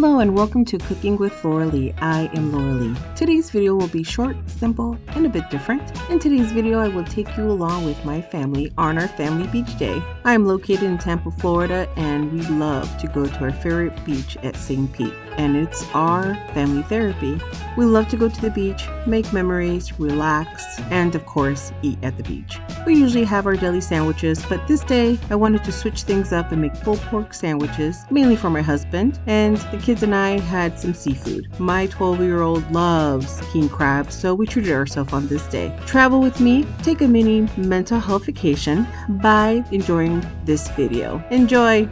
Hello and welcome to Cooking with Lauralee. I am Lauralee. Today's video will be short, simple, and a bit different. In today's video, I will take you along with my family on our family beach day. I am located in Tampa, Florida, and we love to go to our favorite beach at St. Pete, and it's our family therapy. We love to go to the beach, make memories, relax, and of course, eat at the beach. We usually have our deli sandwiches, but this day I wanted to switch things up and make pulled pork sandwiches, mainly for my husband, and the kids and I had some seafood. My 12 year old loves king crab, so we treated ourselves on this day. Travel with me, take a mini mental health vacation by enjoying this video. Enjoy!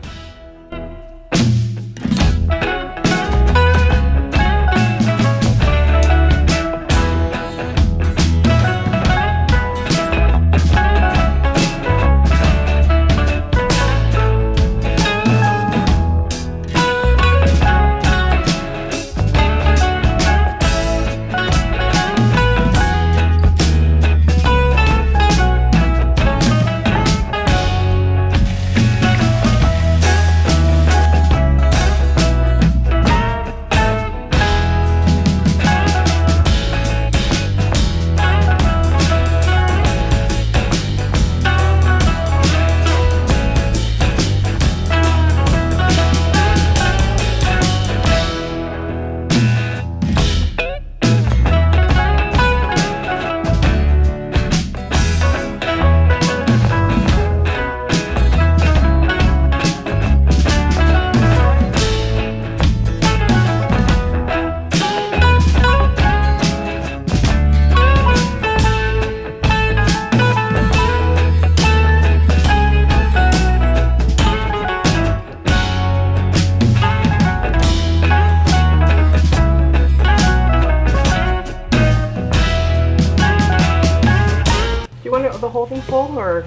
Want the whole thing full or?